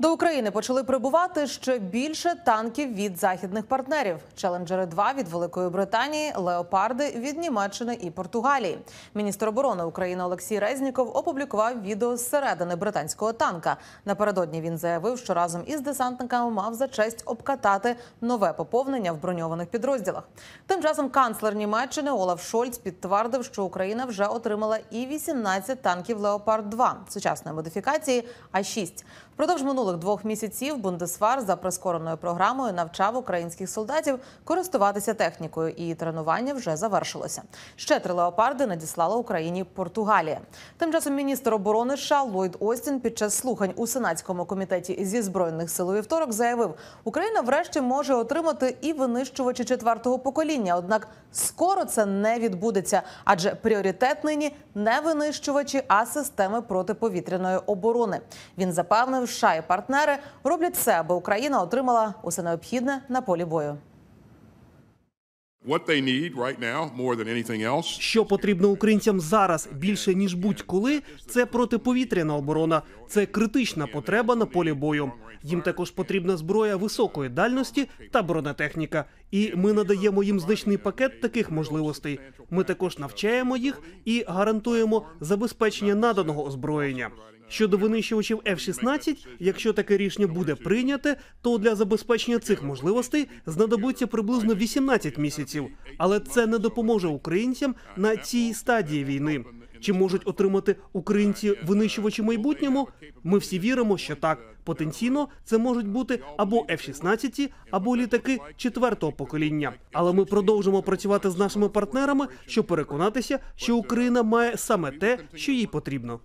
До України почали прибувати ще більше танків від західних партнерів: Челенджери 2 від Великої Британії, Леопарди від Німеччини і Португалії. Міністр оборони України Олексій Резніков опублікував відео з середини британського танка. Напередодні він заявив, що разом із десантниками мав за честь обкатати нове поповнення в броньованих підрозділах. Тим часом канцлер Німеччини Олаф Шольц підтвердив, що Україна вже отримала і 18 танків Леопард 2 сучасної модифікації, а 6 Впродовж минулих двох місяців Бундесвар за прискореною програмою навчав українських солдатів користуватися технікою, і тренування вже завершилося. Ще три леопарди надіслала Україні Португалія. Тим часом міністр оборони США Ллойд Остін під час слухань у сенатському комітеті зі збройних сил у вівторок заявив, Україна врешті може отримати і винищувачі четвертого покоління. Однак скоро це не відбудеться, адже пріоритет нині не винищувачі, а системи протиповітряної оборони. Він запевнив, США і партнери роблять все, аби Україна отримала усе необхідне на полі бою. What they need right now, more than anything else, Що потрібно українцям зараз більше ніж будь-коли, це протиповітряна оборона. Це критична потреба на полі бою. Їм також потрібна зброя високої дальності та бронетехніка. І ми надаємо їм значний пакет таких можливостей. Ми також навчаємо їх і гарантуємо забезпечення наданого озброєння. Щодо винищувачів F-16, якщо таке рішення буде прийняте, то для забезпечення цих можливостей знадобиться приблизно 18 місяців. Але це не допоможе українцям на цій стадії війни. Чи можуть отримати українці винищувачі майбутньому? Ми всі віримо, що так. Потенційно це можуть бути або F-16, або літаки четвертого покоління. Але ми продовжимо працювати з нашими партнерами, щоб переконатися, що Україна має саме те, що їй потрібно.